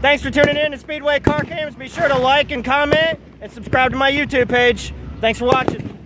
Thanks for tuning in to Speedway Car Cams. Be sure to like and comment and subscribe to my YouTube page. Thanks for watching.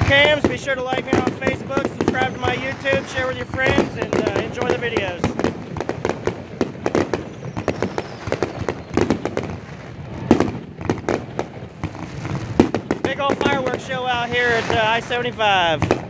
Cams. Be sure to like me on Facebook, subscribe to my YouTube, share with your friends, and uh, enjoy the videos. Big old fireworks show out here at uh, I-75.